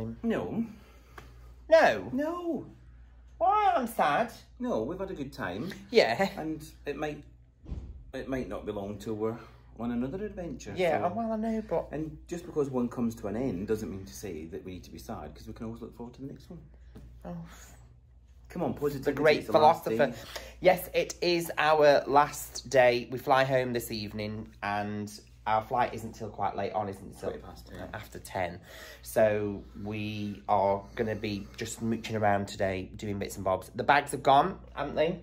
Well, sad faces this morning. No. No. No. Why I'm sad? No, we've had a good time. Yeah. And it might it might not be long till we're on another adventure. Yeah, so- well I know, but And just because one comes to an end doesn't mean to say that we need to be sad because we can always look forward to the next one. oh, Come on, positive. the great philosopher. Yes, it is our last day. We fly home this evening, and our flight isn't till quite late on, isn't it? Till past ten. After ten, so we are going to be just mooching around today, doing bits and bobs. The bags have gone, haven't they?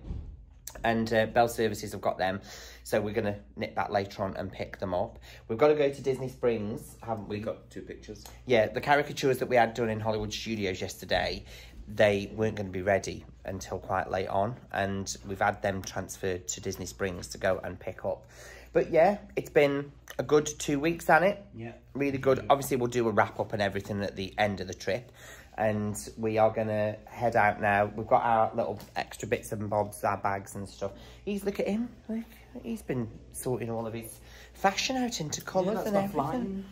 And uh, Bell Services have got them, so we're going to nip back later on and pick them up. We've got to go to Disney Springs, haven't we? We got two pictures. Yeah, the caricatures that we had done in Hollywood Studios yesterday, they weren't going to be ready until quite late on, and we've had them transferred to Disney Springs to go and pick up. But yeah, it's been a good two weeks, hasn't it? Yeah. Really good. Obviously, we'll do a wrap up and everything at the end of the trip. And we are going to head out now. We've got our little extra bits and bobs, our bags and stuff. He's, look at him. Look, he's been sorting all of his fashion out into colours that's and everything.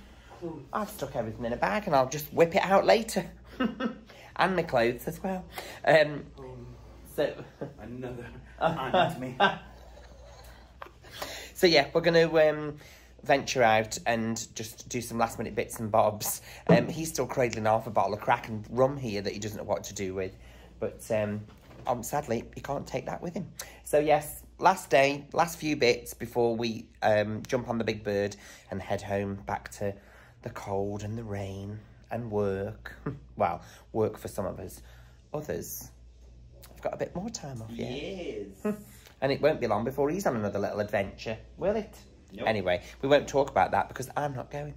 I've stuck everything in a bag and I'll just whip it out later. and my clothes as well. Um, so, Another anatomy. so yeah, we're going to um, venture out and just do some last minute bits and bobs. Um, he's still cradling half a bottle of Kraken rum here that he doesn't know what to do with. But um, um, sadly, he can't take that with him. So yes, last day, last few bits before we um, jump on the big bird and head home back to the cold and the rain and work. well, work for some of us. Others I've got a bit more time off, yeah. Yes. And it won't be long before he's on another little adventure, will it? Nope. Anyway, we won't talk about that because I'm not going.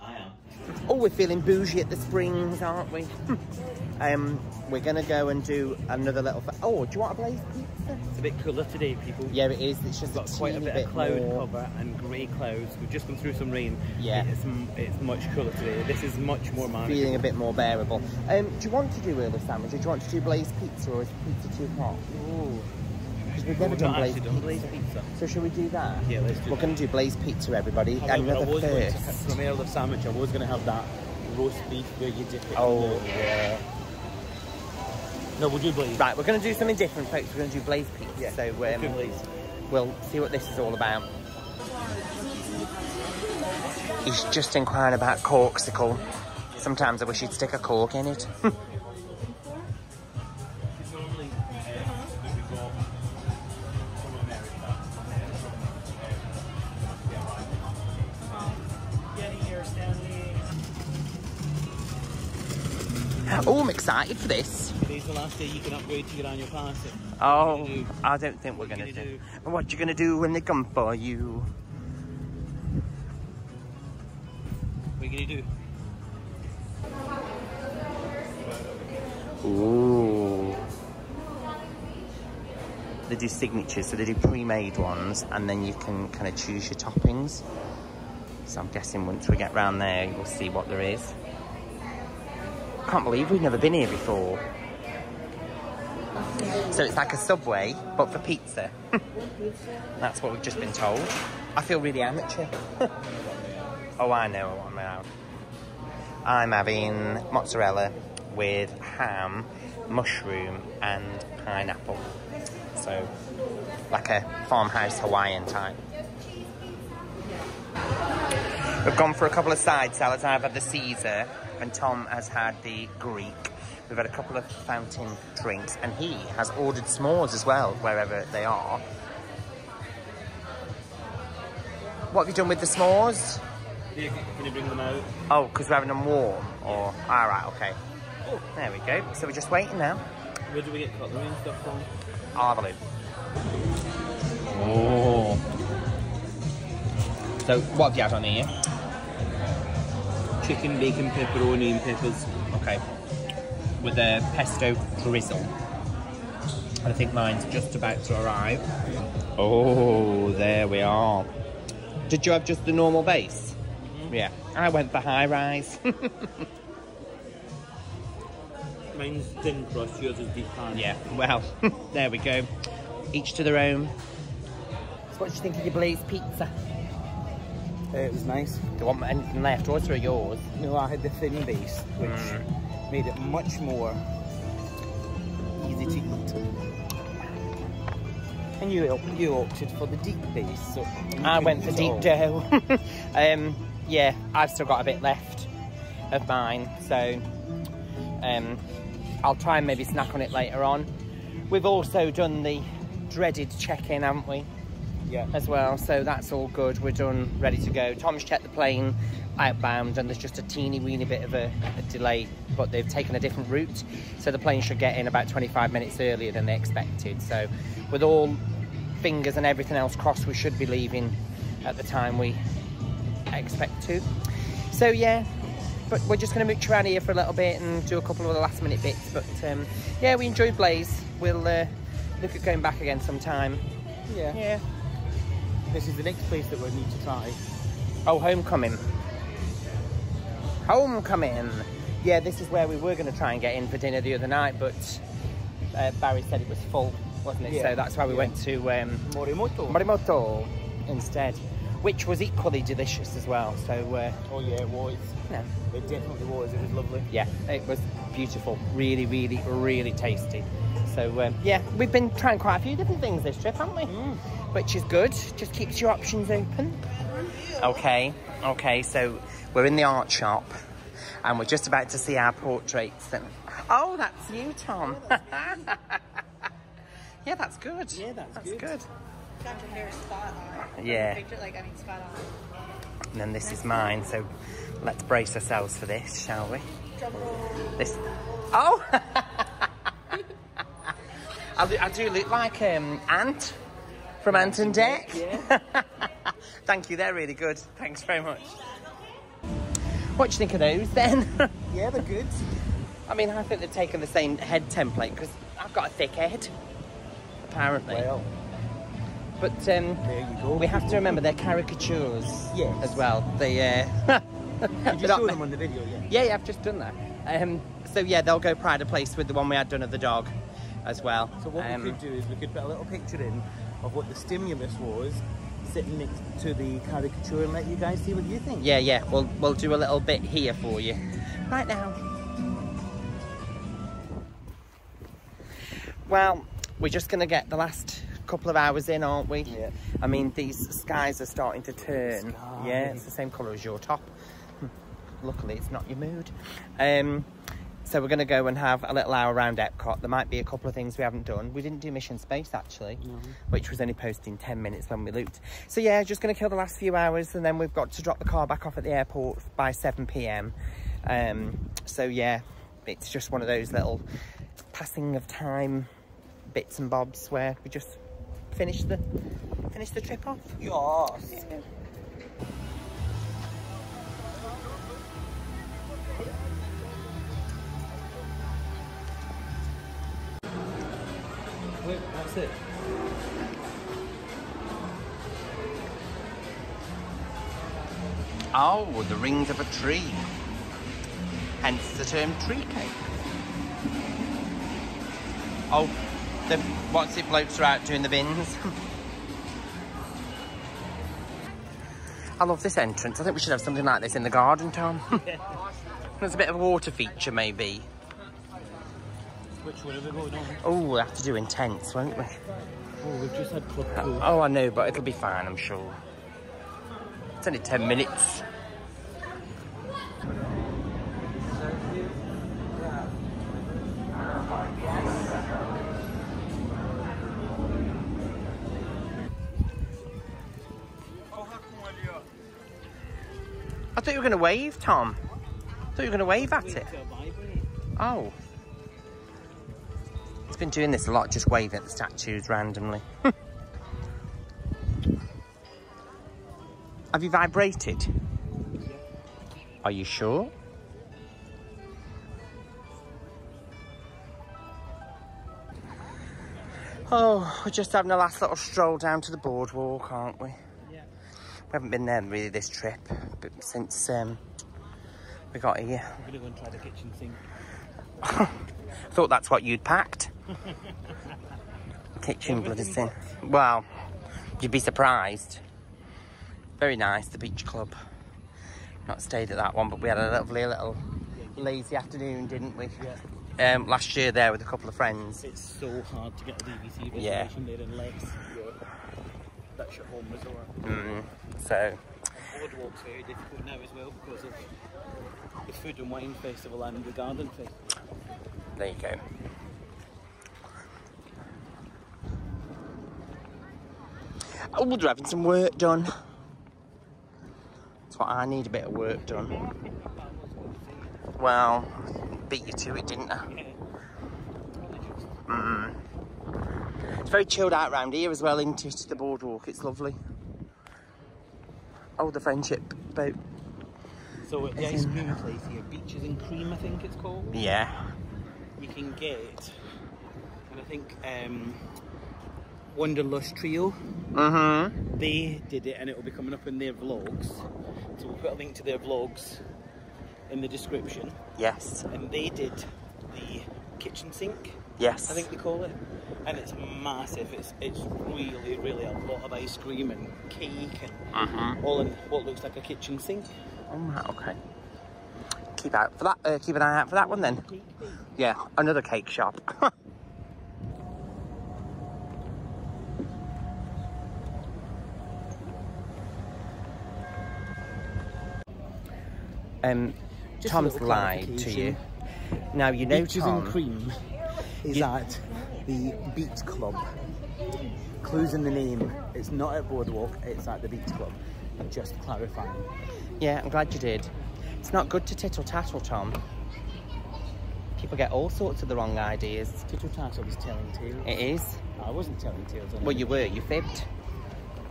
I am. Oh, we're feeling bougie at the Springs, aren't we? um, we're gonna go and do another little. Oh, do you want a blaze pizza? It's a bit cooler today, people. Yeah, it is. It's just We've got a quite a teeny bit, of cloud more. cover and grey clouds. We've just gone through some rain. Yeah. It's, it's much cooler today. This is much more manageable. Feeling a bit more bearable. Um, do you want to do Earl of Sandwich or do you want to do blaze pizza or is pizza too hot? Ooh. Because we've never done blaze pizza. pizza. So shall we do that? Yeah, let's do We're going to do blaze pizza, everybody. However, I Another was going to, first. from Earl of Sandwich, I was going to have that roast beef where you dip it. in Oh, the- yeah. No, we'll do blaze. Right, we're going to do something different, folks. We're going to do blaze pizza. Yeah, so um, we'll blaze. we'll see what this is all about. He's just inquiring about Corkcicle. Sometimes I wish he'd stick a cork in it. excited for this. Today's the last day you can upgrade to get on your pass. Oh, do? I don't think we're going to you do. What you going to do when they come for you? What are you going to do? Ooh. They do signatures, so they do pre-made ones, and then you can kind of choose your toppings. So I'm guessing once we get round there, we'll see what there is. Can't believe we've never been here before. So it's like a subway, but for pizza. That's what we've just been told. I feel really amateur. oh, I know what I'm out. I'm having mozzarella with ham, mushroom, and pineapple. So, like a farmhouse Hawaiian type. We've gone for a couple of side salads. I've had the Caesar, and Tom has had the Greek. We've had a couple of fountain drinks, and he has ordered s'mores as well, wherever they are. What have you done with the s'mores? Yeah, can you bring them out? Oh, because we're having them warm? Or, ah, alright, okay. There we go. So we're just waiting now. Where do we get cutlery and stuff from? Ah, Arvalou. Oh. So, what have you had on here? Chicken, bacon, pepperoni and peppers. Okay. With a pesto drizzle. I think mine's just about to arrive. Oh, there we are. Did you have just the normal base? Mm-hmm. Yeah. I went for high rise. Mine's thin crust, yours is deep pan. yeah, well, there we go. Each to their own. So what do you think of your blaze pizza? It was nice. Do you want anything left? What's for yours? No, I had the thin base, which Mm. made it much more easy to eat. And you you opted for the deep base, so I went for deep dough. um, yeah, I've still got a bit left of mine, so um, I'll try and maybe snack on it later on. We've also done the dreaded check-in, haven't we, Yeah. as well? So that's all good. We're done, ready to go. Tom's checked the plane outbound, and there's just a teeny weeny bit of a, a delay, but they've taken a different route, so the plane should get in about 25 minutes earlier than they expected. So, with all fingers and everything else crossed, we should be leaving at the time we expect to. So yeah, but we're just going to mooch around here for a little bit and do a couple of the last minute bits. But um, yeah, we enjoyed Blaze. We'll uh, look at going back again sometime. Yeah. Yeah. This is the next place that we need to try. Oh, homecoming. Homecoming. Yeah, this is where we were going to try and get in for dinner the other night, but uh, Barry said it was full, wasn't it? Yeah. So that's why we Yeah. went to um, Morimoto. Morimoto instead, which was equally delicious as well. So uh, oh yeah, it was. yeah. It definitely was. It was lovely. yeah, it was beautiful. Really, really, really tasty. So um, yeah, we've been trying quite a few different things this trip, haven't we? Which is good. Just keeps your options open. Okay, okay. So we're in the art shop, and we're just about to see our portraits. And oh, that's you, Tom. yeah, that's good. Yeah, that's good. good. Got your hair spot on. Yeah. Picture like I mean spot on. And then this is mine. So let's brace ourselves for this, shall we? This. Oh! I, do, I do look like um, Ant from Ant and Dec. Yeah. Thank you, they're really good. Thanks very much. What do you think of those then? yeah, they're good. I mean, I think they've taken the same head template because I've got a thick head, apparently. Well, but um, there you go. we have to remember they're caricatures Yes. as well. They. Uh, Did you show them on the video? Yeah. Yeah, yeah, I've just done that. Um, so yeah, they'll go pride of place with the one we had done of the dog as well. So what Um, we could do is we could put a little picture in of what the stimulus was, sitting next to the caricature, and let you guys see what you think. Yeah, yeah, we'll we'll do a little bit here for you right now. Well, we're just gonna get the last couple of hours in, aren't we? Yeah. I mean, these skies are starting to turn. Sky. Yeah, it's the same colour as your top. Luckily, it's not your mood. Um, so we're going to go and have a little hour around Epcot. There might be a couple of things we haven't done. We didn't do Mission Space actually, which was only posting 10 minutes when we looped. So yeah, just going to kill the last few hours and then we've got to drop the car back off at the airport by 7 p.m. Um, so yeah, it's just one of those little passing of time bits and bobs where we just finish the finish the trip off. Yes. Wait, it. Oh, the rings of a tree. Hence the term tree cake. Oh, the what's it blokes are out doing the bins. I love this entrance. I think we should have something like this in the garden, Tom. There's a bit of a water feature, maybe. Which one are we going on? Oh, we'll have to do intense, won't we? Oh, we've just had Club uh, Cool. Oh, I know, but it'll be fine, I'm sure. It's only 10 minutes. I thought you were going to wave, Tom. I thought you were going to wave at it. Oh. He's been doing this a lot, just waving at the statues randomly. Have you vibrated? Are you sure? Oh, we're just having a last little stroll down to the boardwalk, aren't we? Yeah. We haven't been there really this trip, but since um, we got here. We're gonna go and try the kitchen sink. Thought that's what you'd packed. Kitchen bloody thing. Well, you'd be surprised. Very nice, the beach club. Not stayed at that one, but we had a lovely little lazy afternoon, didn't we? Um, last year there with a couple of friends. It's so hard to get a DVC Yeah. reservation there unless you're that's your home resort. Mm, so, Boardwalk's very difficult now as well because of the food and wine festival and the garden festival. there you go. Oh, we're having some work done. That's what I need, a bit of work done. Well, beat you to it, didn't I? Mm. It's very chilled out round here as well, isn't? The boardwalk, it's lovely. Oh, the friendship boat. So at the ice cream place here, Beaches and Cream I think it's called, Yeah. you can get, and I think um, Wanderlust Trio, Mm-hmm. they did it and it will be coming up in their vlogs. So we'll put a link to their vlogs in the description. Yes. And they did the kitchen sink. Yes. I think they call it. And it's massive. It's it's really, really a lot of ice cream and cake and Mhm. all in what looks like a kitchen sink. Oh, right, okay. Keep out for that. Uh, keep an eye out for that one then. Yeah, another cake shop. um, Just Tom's lied to you. Now you know Beaches Tom. and Cream is You- at the Beach Club. Clues in the name. It's not at Boardwalk, it's at the Beach Club. Just clarifying. Yeah, I'm glad you did. It's not good to tittle tattle, Tom. People get all sorts of the wrong ideas. Tittle Tattle was telling tales. It is. I wasn't telling tales. Well, you were. You fibbed.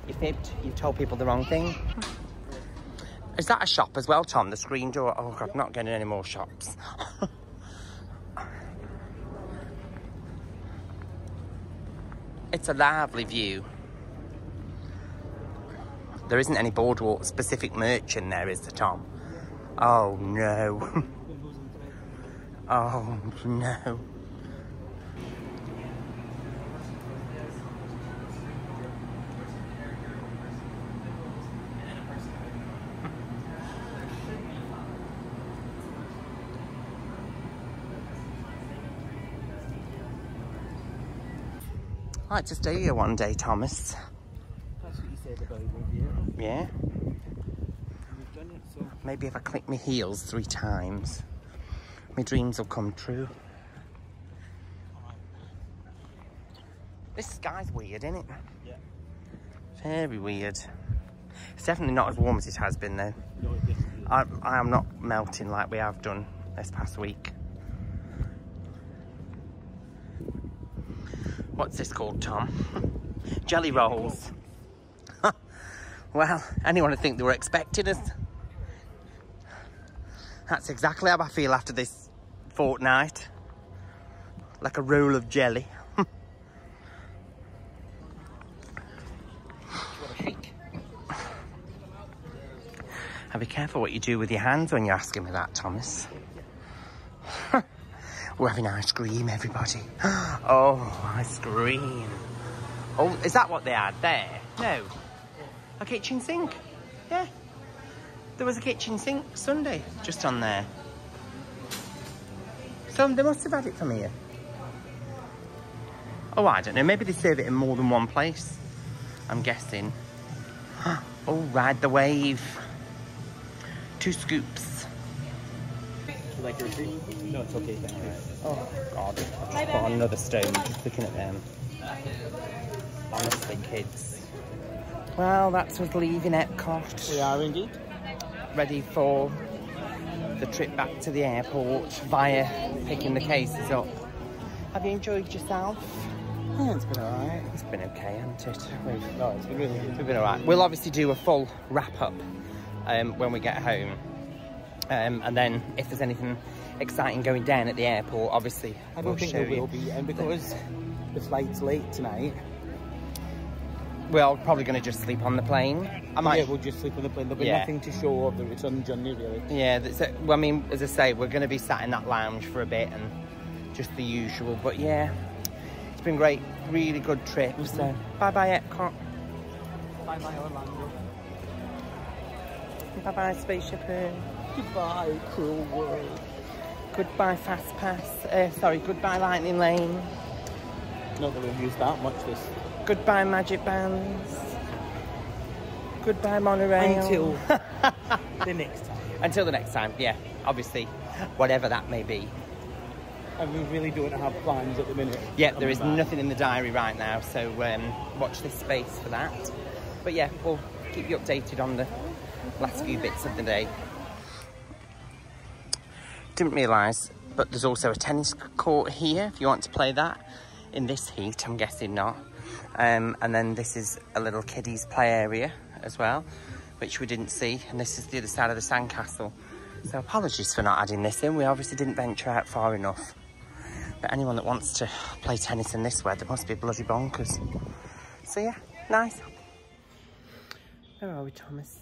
You fibbed. You told people the wrong thing. Is that a shop as well, Tom? The screen door? Oh, God, I'm not getting any more shops. it's a lovely view. There isn't any boardwalk specific merch in there, is there, Tom? Oh, no. oh, no. Like to stay here one day, Thomas. That's what you said about Riviera. Yeah? It, so Maybe if I click my heels three times, my dreams will come true. This sky's weird, isn't it? yeah. Very weird. It's definitely not as warm as it has been, though. No, it I, I am not melting like we have done this past week. What's this called, Tom? Jelly rolls. well, anyone would think they were expecting us. That's exactly how I feel after this fortnight. Like a roll of jelly. A be careful what you do with your hands when you're asking me that, Thomas. We're having ice cream, everybody. Oh, ice cream. Oh, is that what they had there? No. A kitchen sink? Yeah. There was a kitchen sink Sunday just on there. So they must have had it from here. Oh, I don't know. Maybe they serve it in more than one place. I'm guessing. Oh, ride the wave. Two scoops. Like your treat? No, it's okay, thank you. Oh, God. I've just put on another stone just looking at them. Honestly, kids. Well, that's us leaving Epcot. We are indeed. Ready for the trip back to the airport via picking the cases up. Have you enjoyed yourself? Yeah, it's been alright. It's been okay, hasn't it? We've, No, it's been really good. we've been alright. We'll obviously do a full wrap up um, when we get home. Um, and then if there's anything exciting going down at the airport, obviously I don't we'll think there you. will be, and because the flight's late tonight, We're probably going to just sleep on the plane. I might. yeah, we'll just sleep on the plane. There'll be Yeah. nothing to show of the return journey, really. Yeah, that's it. Well, I mean, as I say, we're going to be sat in that lounge for a bit and just the usual. But yeah, it's been great. Really good trip. So bye bye, Epcot. Bye bye, Orlando. Bye bye, Spaceship Earth. Goodbye, cruel world. Goodbye, Fast Pass. Uh, sorry, goodbye, Lightning Lane. Not that we've used that much this. Goodbye, Magic Bands. Goodbye, Monorail. Until the next time. Until the next time, yeah. Obviously, whatever that may be. And we really don't have plans at the minute. Yeah, there is back. nothing in the diary right now, so um, watch this space for that. But yeah, we'll keep you updated on the last few bits of the day. Didn't realise, but there's also a tennis court here if you want to play that. In this heat, I'm guessing not. Um, and then this is a little kiddies play area as well, which we didn't see. And this is the other side of the sandcastle. So apologies for not adding this in. We obviously didn't venture out far enough. But anyone that wants to play tennis in this weather must be bloody bonkers. So yeah, nice. Where are we, Thomas?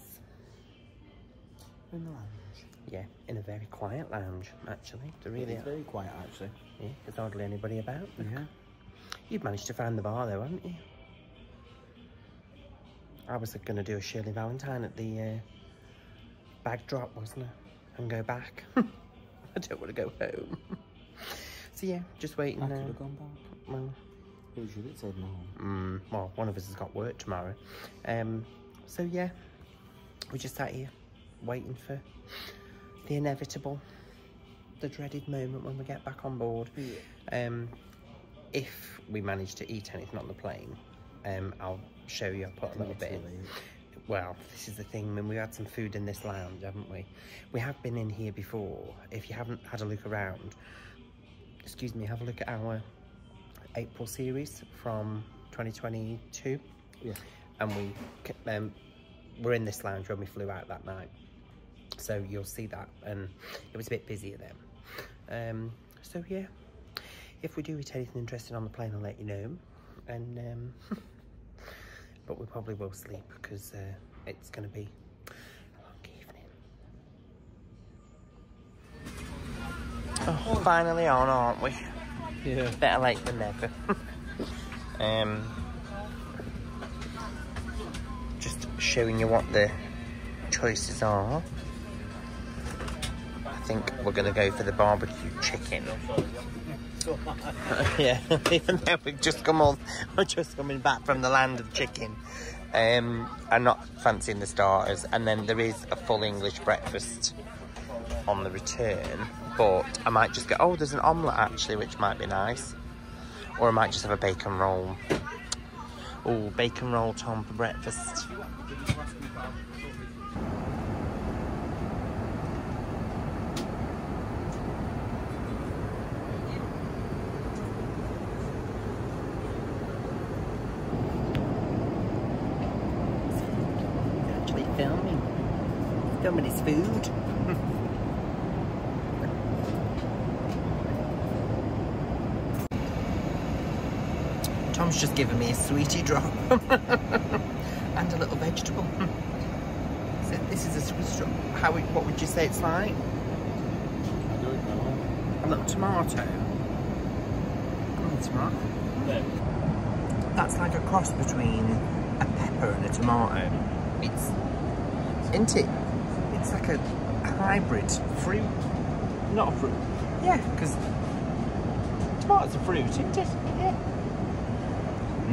In the lounge. Yeah, in a very quiet lounge, actually. There really It's very quiet, actually. Yeah, there's hardly anybody about. Yeah. You've managed to find the bar though, haven't you? I was going to do a Shirley Valentine at the uh, bag drop, wasn't I? And go back. I don't want to go home. so yeah, just waiting I could have gone back. Well, It was you that said no. Mm, well, one of us has got work tomorrow. Um, so yeah, we just sat here waiting for the inevitable, the dreaded moment when we get back on board. Um, if we manage to eat anything on the plane, um, I'll show you. I'll put a little bit in. Well, this is the thing. I mean, we had some food in this lounge, haven't we? We have been in here before. If you haven't had a look around, excuse me, have a look at our April series from 2022. Yeah. And we um, were in this lounge when we flew out that night. So you'll see that. And it was a bit busier then. Um, so yeah, if we do eat anything interesting on the plane, I'll let you know. And um, but we probably will sleep because uh, it's going to be a long evening. Oh, finally on, aren't we? Yeah. Better late than never. um, just showing you what the choices are. I think we're going to go for the barbecue chicken. yeah, even though we've just come all, we're just coming back from the land of chicken. Um, I'm not fancying the starters, and then there is a full English breakfast on the return. But I might just go. Oh, there's an omelette actually, which might be nice. Or I might just have a bacon roll. Oh, bacon roll, Tom, for breakfast. Actually filming. Filming his food. Tom's just given me a sweetie drop and a little vegetable. so this is a sweetie drop. How? would- What would you say it's like? I don't know. A little tomato. Tomato. That's like a cross between a pepper and a tomato. It's, isn't it? It's like a hybrid fruit. Not a fruit. Yeah, because tomatoes are fruit, isn't it?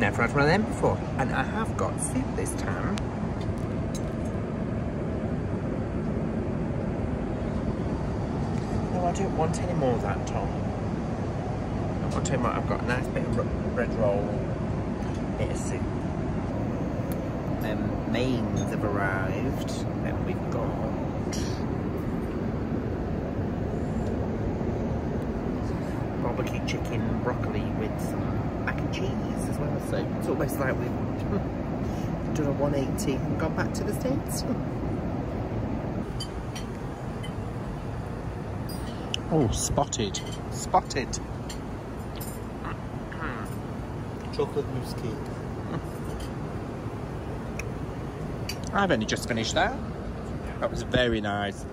Never had one of them before, and I have got soup this time. No, I don't want any more of that, Tom. Tell you what, I've got a nice bit of bread roll, bit of soup. Um, mains have arrived, and we've got barbecue chicken, broccoli with some cheese as well. So it's almost like we've done a 180 and gone back to the States. Oh, spotted. Spotted. Mm-hmm. Chocolate mousse cake. I've only just finished that. That was very nice.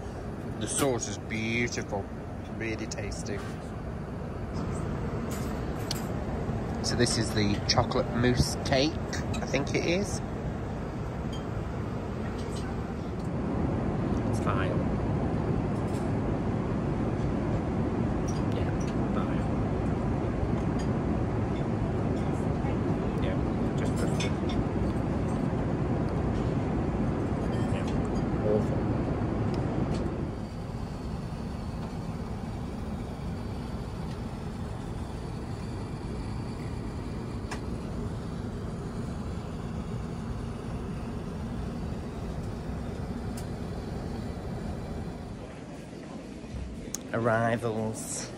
The sauce is beautiful. Really tasty. So this is the chocolate mousse cake, I think it is. file. Yeah, file. Yeah, just press it. Yeah, awful. Arrivals.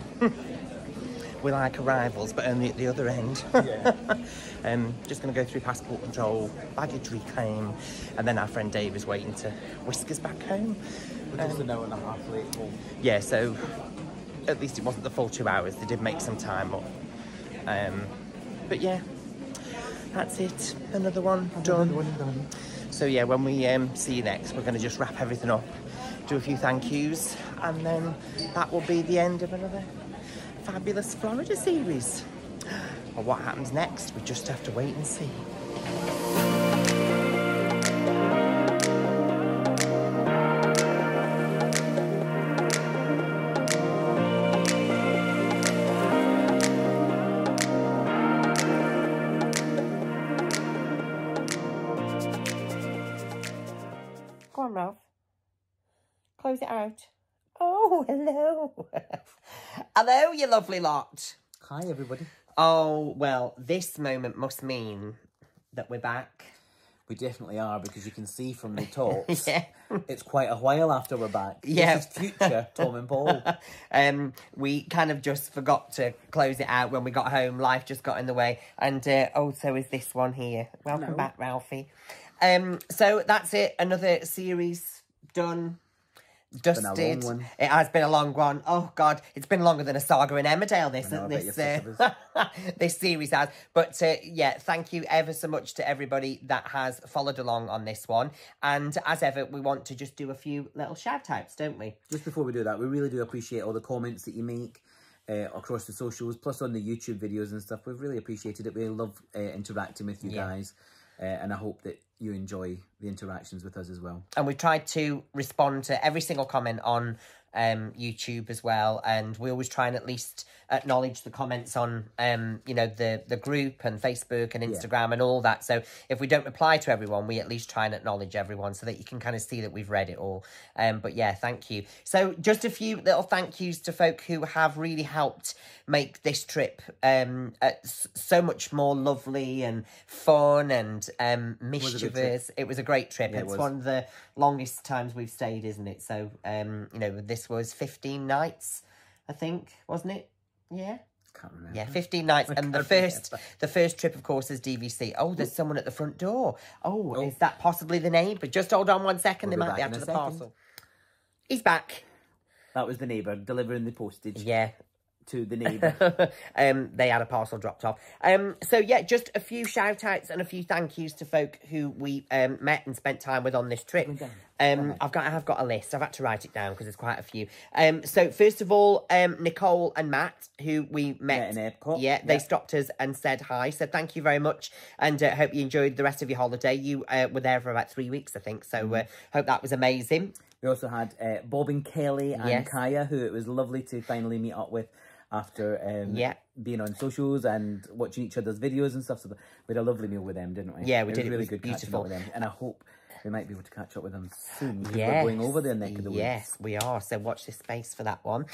we like arrivals, but only at the other end. yeah. um, just going to go through passport control, baggage reclaim, and then our friend Dave is waiting to whisk us back home. We're just an hour and a half late home. Yeah, so at least it wasn't the full two hours. They did make some time up. Um, but yeah, that's it. Another one done. So yeah, when we um, see you next, we're going to just wrap everything up, do a few thank yous, and then that will be the end of another fabulous Florida series. But what happens next, we just have to wait and see. Go on, Ralph. Close it out. Hello. hello, you lovely lot. Hi, everybody. Oh, well, this moment must mean that we're back. We definitely are because you can see from the talks. Yeah. It's quite a while after we're back. Yeah. This is future Tom and Paul. um, we kind of just forgot to close it out when we got home. Life just got in the way. And uh, oh, so is this one here. Welcome back, Ralphie. Um, so that's it. Another series done. Dusted. It has been a long one. Oh God, it's been longer than a saga in Emmerdale. This, know, this, uh, this series has. But uh, yeah, thank you ever so much to everybody that has followed along on this one. And as ever, we want to just do a few little shout outs, don't we? Just before we do that, we really do appreciate all the comments that you make uh, across the socials, plus on the YouTube videos and stuff. We've really appreciated it. We love uh, interacting with you Yeah. guys, uh, and I hope that you enjoy the interactions with us as well. and we tried to respond to every single comment on um YouTube as well and we always try and at least acknowledge the comments on um you know the the group and Facebook and Instagram and all that. So if we don't reply to everyone we at least try and acknowledge everyone so that you can kind of see that we've read it all. Um but yeah thank you. So just a few little thank yous to folk who have really helped make this trip um uh, so much more lovely and fun and um a good trip. mischievous. It was a great trip. Yeah, it it's was. one of the longest times we've stayed, isn't it? So, um, you know, this was 15 nights, I think, wasn't it? Yeah. Can't remember. Yeah, 15 nights. And the first the first trip, of course, is DVC. Oh, there's someone at the front door. Oh, Oh. is that possibly the neighbour? Just hold on one second. We'll they might be after the second. parcel. He's back. That was the neighbour delivering the postage Yeah. To the neighbour. um, they had a parcel dropped off. Um, so yeah, just a few shout outs and a few thank yous to folk who we um, met and spent time with on this trip. Um, I've got, I've got a list. I've had to write it down because there's quite a few. Um, so first of all, um, Nicole and Matt, who we met, Epcot, Yeah, they yeah. stopped us and said hi. So thank you very much, and uh, hope you enjoyed the rest of your holiday. You uh, were there for about three weeks, I think. So Mm-hmm. uh, hope that was amazing. we also had uh, Bob and Kelly and Yes. Kaya, who it was lovely to finally meet up with after um, Yeah. being on socials and watching each other's videos and stuff. So we had a lovely meal with them, didn't we? Yeah, we it did. Was really was good catching up with them, and I hope we might be able to catch up with them soon. Yes. We're going over their neck of the woods. Yes, we are. So watch this space for that one.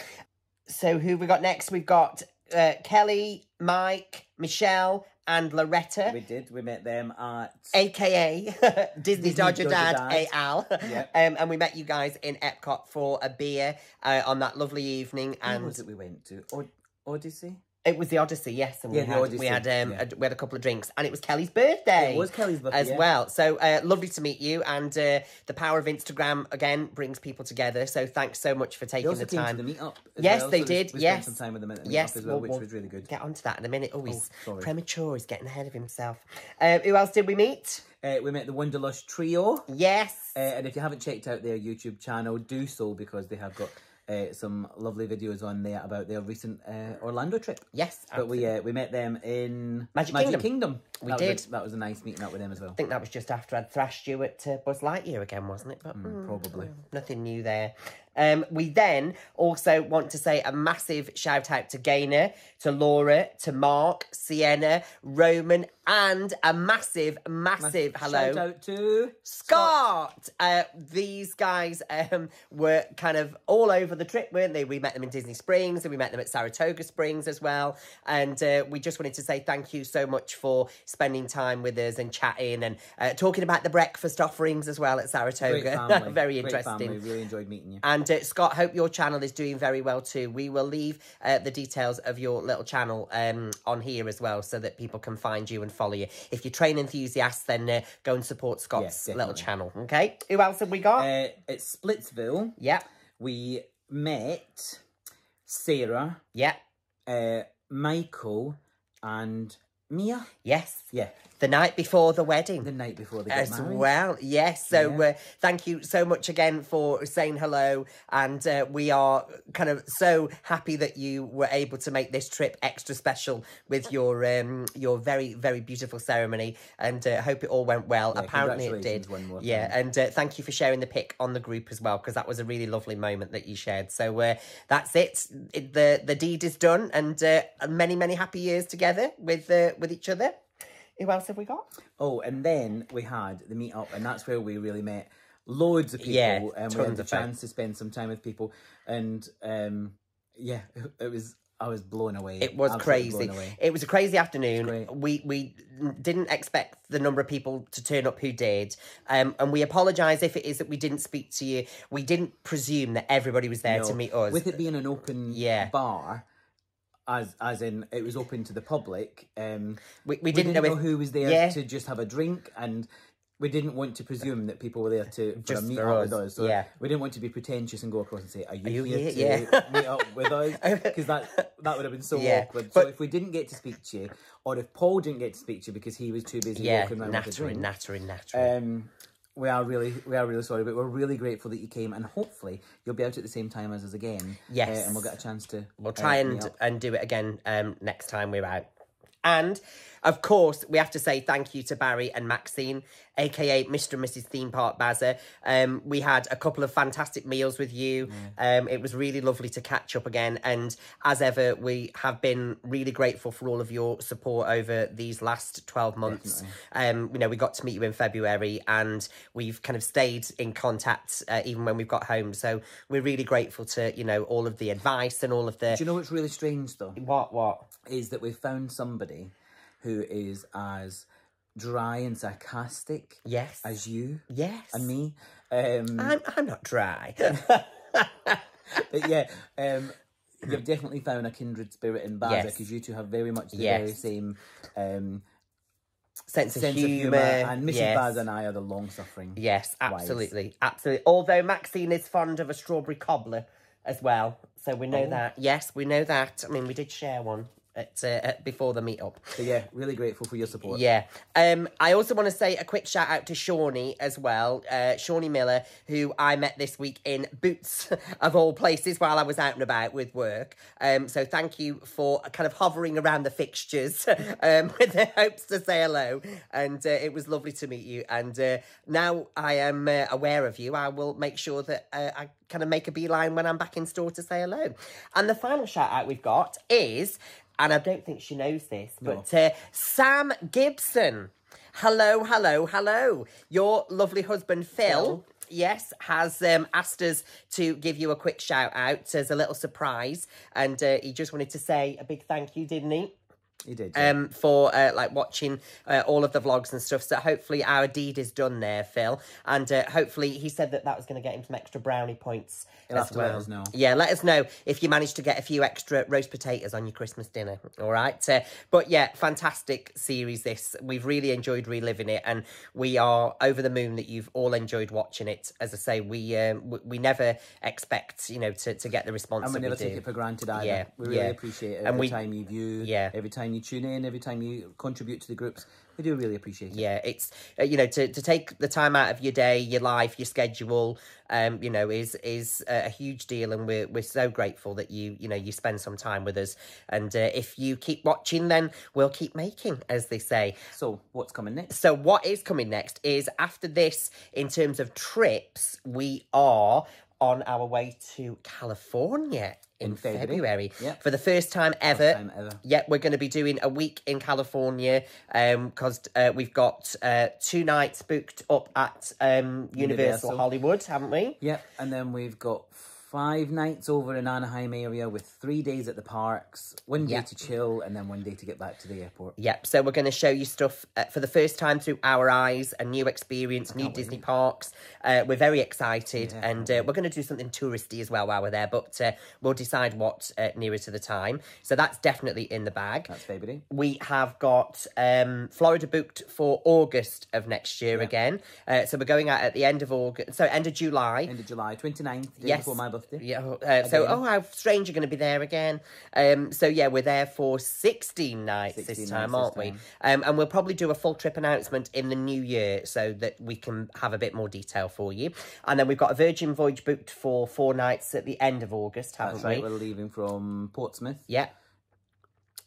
So who we got next? We've got uh, Kelly, Mike, Michelle, and Loretta, We did. We met them at. aka Disney, Disney Dodger, Dodger Dad, Dad. Al. Yeah. Um, and we met you guys in Epcot for a beer uh, on that lovely evening, Where and was it we went to? Od- Odyssey? It was the Odyssey. Yes, and Yeah, we had Odyssey, we had um yeah. a, we had a couple of drinks, and it was Kelly's birthday. It was Kelly's birthday, as yeah. well. So uh, lovely to meet you, and uh, the power of Instagram again brings people together. So thanks so much for taking the time. to the meetup. as Yes, well, they so did, We yes. spent some time with them at the Yes, as well, we'll- which we'll was really good. Get onto that in a minute. Oh, he's sorry. premature. He's getting ahead of himself. Uh, who else did we meet? Uh, we met the Wanderlust trio. Yes. Uh, and if you haven't checked out their YouTube channel, do so because they have got uh, some lovely videos on there about their recent uh, Orlando trip. Yes, but we uh, we met them in Magic Kingdom. We that did. Was a, that was a nice meeting up with them as well. I think that was just after I'd thrashed you at uh, Buzz Lightyear again, wasn't it? But mm, probably. nothing new there. Um, we then also want to say a massive shout out to Gaynor, to Laura, to Mark, Sienna, Roman, and a massive, massive hello. Shout out to Scott. Uh, these guys um, were kind of all over the trip, weren't they? We met them in Disney Springs and we met them at Saratoga Springs as well. And uh, we just wanted to say thank you so much for spending time with us and chatting and uh, talking about the breakfast offerings as well at Saratoga. Very interesting. Really enjoyed meeting you. And uh, Scott, hope your channel is doing very well too. We will leave uh, the details of your little channel um, on here as well so that people can find you and follow you. If you're train enthusiasts, then uh, go and support Scott's little channel. Okay. Who else have we got? Uh, at Splitsville, yeah. we met Sarah, Yeah. uh, Michael, and Mia. Yes. Yeah, The night before the wedding. the night before the as married. well. Yes. So Yeah. uh, thank you so much again for saying hello. And uh, we are kind of so happy that you were able to make this trip extra special with your um, your very very beautiful ceremony. And uh, hope it all went well. Yeah, Apparently it did. Yeah. time. And uh, thank you for sharing the pic on the group as well because that was a really lovely moment that you shared. So uh, that's it. it. The the deed is done, and uh, many many happy years together with uh, with each other. Who else have we got? Oh, and then we had the meet up, and that's where we really met loads of people, Yeah, and we had the of folk. chance to spend some time with people, and um, yeah, it was. I was blown away. It was Absolutely crazy. It was a crazy afternoon. We we didn't expect the number of people to turn up who did, um, and we apologise if it is that we didn't speak to you. We didn't presume that everybody was there to meet us. With it being an open Yeah. bar, as as in it was open to the public. Um, we, we we didn't, didn't, know, who was there Yeah. to just have a drink, and we didn't want to presume that people were there to for Just a meet up us, with us. So yeah. we didn't want to be pretentious and go across and say, "Are you, you here, here?" to Yeah. meet up with us?" Because that that would have been so Yeah, awkward. but- so if we didn't get to speak to you, or if Paul didn't get to speak to you because he was too busy yeah, walking around nattering, drink, nattering, nattering. um, we are really we are really sorry, but we're really grateful that you came, and hopefully you'll be out at the same time as us again. Yes. uh, and we'll get a chance to. We'll uh, try meet and and do it again um, next time we're out. And of course, we have to say thank you to Barry and Maxine, aka Mr. and Mrs. Theme Park Bazza. Um, we had a couple of fantastic meals with you. Um, it was really lovely to catch up again. And as ever, we have been really grateful for all of your support over these last 12 months. Um, you know, we got to meet you in February and we've kind of stayed in contact uh, even when we've got home. So we're really grateful to, you know, all of the advice and all of the. Do you know what's really strange though? What, what? is that we've found somebody who is as dry and sarcastic Yes. as you Yes. and me. Um, I'm, I'm not dry. but yeah, um, you've definitely found a kindred spirit in Bazza Yes. because you two have very much the Yes. very same um, Sense of sense humour. of humour. And Mrs. yes. Bazza and I are the long suffering. Yes, absolutely. Absolutely. Although Maxine is fond of a strawberry cobbler as well. So we know that. Yes, we know that. I mean, we did share one at, uh, at before the meetup. So yeah, really grateful for your support. Yeah. Um, I also want to say a quick shout out to Shawnee as well. Uh, Shawnee Miller, who I met this week in Boots of all places while I was out and about with work. Um, so thank you for kind of hovering around the fixtures um, with the hopes to say hello. And uh, it was lovely to meet you. And uh, now I am uh, aware of you, I will make sure that uh, I kind of make a beeline when I'm back in store to say hello. And the final shout out we've got is and I don't think she knows this, but uh, Sam Gibson. Hello, hello, hello. Your lovely husband Phil. Yes, has um, asked us to give you a quick shout out as a little surprise, and uh, he just wanted to say a big thank you, didn't he? You did. yeah. um, for uh, like watching uh, all of the vlogs and stuff. So hopefully our deed is done there, Phil, and uh, hopefully he said that that was going to get him some extra brownie points He'll as well. let us know. Yeah, let us know if you managed to get a few extra roast potatoes on your Christmas dinner. All right, uh, but yeah, fantastic series. This we've really enjoyed reliving it, and we are over the moon that you've all enjoyed watching it. As I say, we um, we, never expect you know to, to get the response and we never we take it for granted either. Yeah, we really yeah. appreciate it And every we- time you view, yeah. every time time you tune in, every time you contribute to the groups. We do really appreciate it. Yeah, it's uh, you know to, to take the time out of your day, your life, your schedule, um, you know, is is a, a huge deal, and we're we're so grateful that you you know you spend some time with us. And uh, if you keep watching, then we'll keep making, as they say. So, what's coming next? So what is coming next is after this, in terms of trips, we are on our way to California in, In February. February, Yep. for the first time ever. time ever. Yeah, we're going to be doing a week in California because uh, we've got uh, two nights booked up at um, Universal, Universal. Hollywood, haven't we? Yep, and then we've got five nights over in Anaheim area with three days at the parks, one day to chill, and then one day to get back to the airport. Yep. So we're going to show you stuff uh, for the first time through our eyes, a new experience, new Disney parks. Uh, we're very excited, Yeah, and uh, we're going to do something touristy as well while we're there. But uh, we'll decide what uh, nearer to the time. So that's definitely in the bag. That's February. We have got um, Florida booked for August of next year again. Uh, so we're going out at the end of August, so end of July. End of July, 29th, day Yes. before my birthday. Yeah. Uh, so, oh, how strange you're going to be there again. Um, so yeah, we're there for 16 nights 16 this time, nights aren't this we? time. Um, and we'll probably do a full trip announcement in the new year so that we can have a bit more detail for you. And then we've got a Virgin Voyage booked for four nights at the end of August, haven't That's right, we? we're leaving from Portsmouth. Yeah.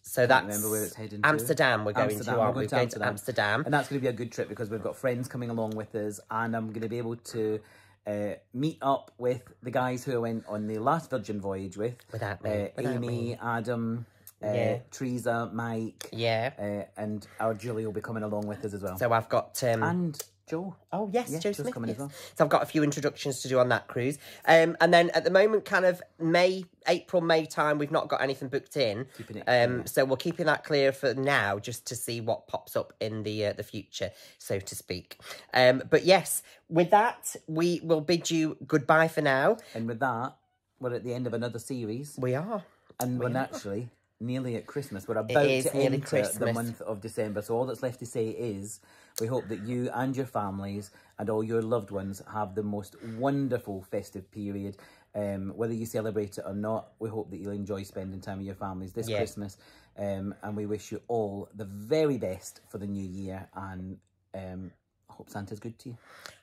So that's remember where it's heading to. Amsterdam. We're going Amsterdam, to, we're aren't going we? to We're going to Amsterdam. And that's going to be a good trip because we've got friends coming along with us, and I'm going to be able to uh, meet up with the guys who I went on the last Virgin voyage with. Without me, Uh, without Amy, me. Adam, uh, Yeah. Teresa, Mike, Yeah. uh, and our Julie will be coming along with us as well. So I've got um, and Joe. Oh yes, Yeah, Joe Smith. coming as yes. well. So I've got a few introductions to do on that cruise, um, and then at the moment, kind of May, April, May time, we've not got anything booked in. Keeping it um, so we're keeping that clear for now, just to see what pops up in the uh, the future, so to speak. Um, but yes, with that, we will bid you goodbye for now. And with that, we're at the end of another series, We are. and we're naturally nearly at Christmas. We're about to enter Christmas. the month of December. So all that's left to say is we hope that you and your families and all your loved ones have the most wonderful festive period. Um, whether you celebrate it or not, we hope that you'll enjoy spending time with your families this Yeah. Christmas. Um, and we wish you all the very best for the new year. And um, I hope Santa's good to you.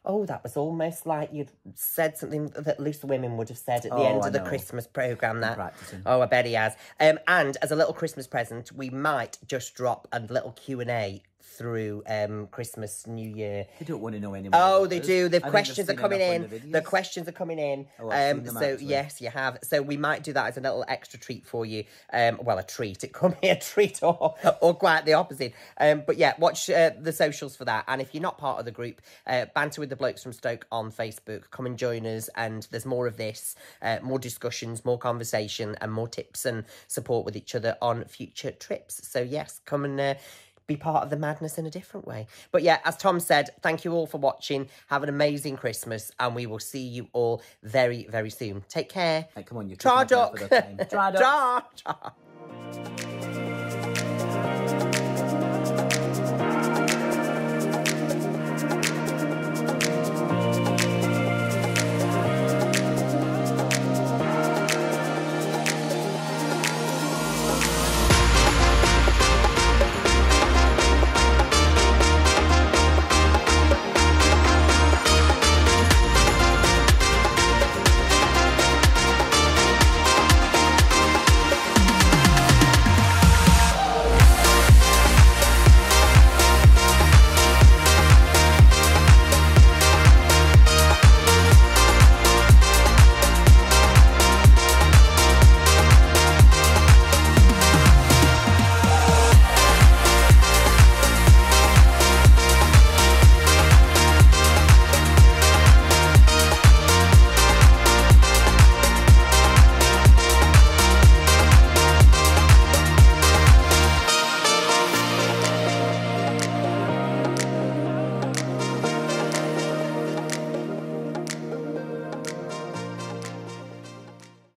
Oh, that was almost like you'd said something that Loose Women would have said at the Oh, end of the. Christmas programme. That practicing. oh, I bet he has. Um, and as a little Christmas present, we might just drop a little Q and A through um Christmas, New Year. They don't want to know anymore. Oh, they do. The I think they've questions are coming in. the The, questions are coming in. Oh, um, so actually. yes, you have. So we might do that as a little extra treat for you. Um, well, a treat. It could be a treat or or quite the opposite. Um, but yeah, watch uh, the socials for that. And if you're not part of the group, uh, banter with the blokes from Stoke on Facebook. Come and join us. And there's more of this, uh, more discussions, more conversation, and more tips and support with each other on future trips. So yes, come and. Be part of the madness in a different way. But yeah, as Tom said, thank you all for watching. Have an amazing Christmas, and we will see you all very, very soon. Take care. Like, come on, you're Tra taking